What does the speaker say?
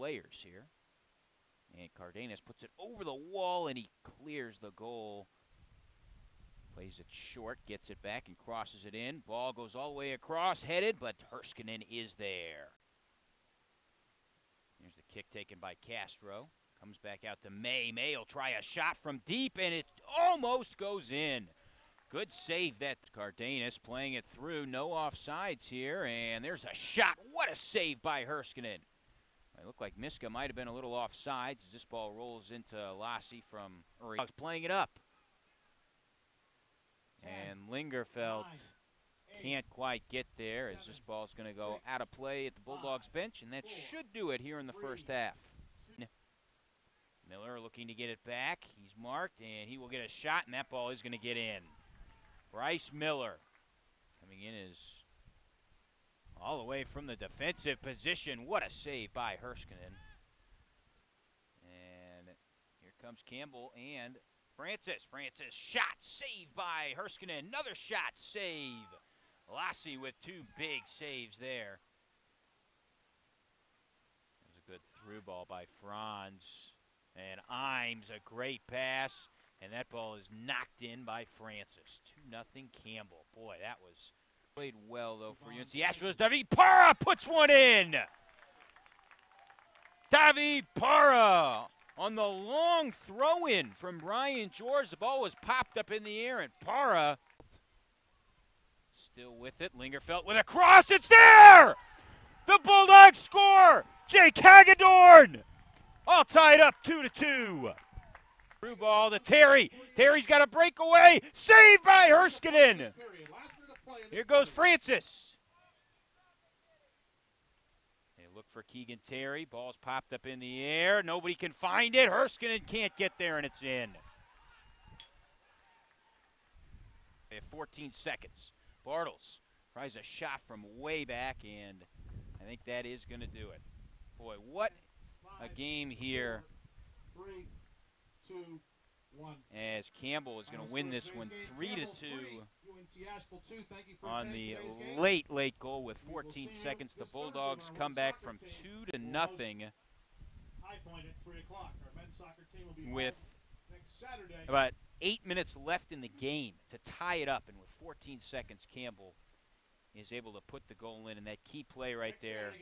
players here. And Cardenas puts it over the wall and he clears the goal. Plays it short, gets it back and crosses it in. Ball goes all the way across, headed, but Herskinen is there. Here's the kick taken by Castro. Comes back out to May. May will try a shot from deep, and it almost goes in. Good save that Cardenas playing it through. No offsides here, and there's a shot. What a save by Herskinen. It looked like Miska might have been a little offsides as this ball rolls into Lassie from I was playing it up. And Lingerfeld can't quite get there as this ball is going to go out of play at the Bulldogs bench, and that should do it here in the first half. Miller looking to get it back. He's marked, and he will get a shot, and that ball is going to get in. Bryce Miller coming in is all the way from the defensive position. What a save by Herskinen. And here comes Campbell and Francis. Francis shot, saved by Herskinen. Another shot, save. Lassie with two big saves there. Was a good through ball by Franz. And Imes, a great pass. And that ball is knocked in by Francis. 2 nothing Campbell. Boy, that was played well, though, for UNC Asheville. David Para puts one in. David Para on the long throw in from Ryan George. The ball was popped up in the air, and Para still with it. Lingerfeld with a cross. It's there! The Bulldogs score! Jake Hagedorn! All tied up two to two. Through ball to Terry. Terry's got a breakaway. Saved by Herskinen. Here goes Francis. They look for Keegan Terry. Ball's popped up in the air. Nobody can find it. Herskinen can't get there, and it's in. They have 14 seconds. Bartles tries a shot from way back, and I think that is going to do it. Boy, what a game here. Three, two, one. As Campbell is going to win this one three to two on the late late goal with 14 seconds. The Bulldogs come back from two to nothing. With about eight minutes left in the game to tie it up, and with 14 seconds, Campbell is able to put the goal in, and that key play right there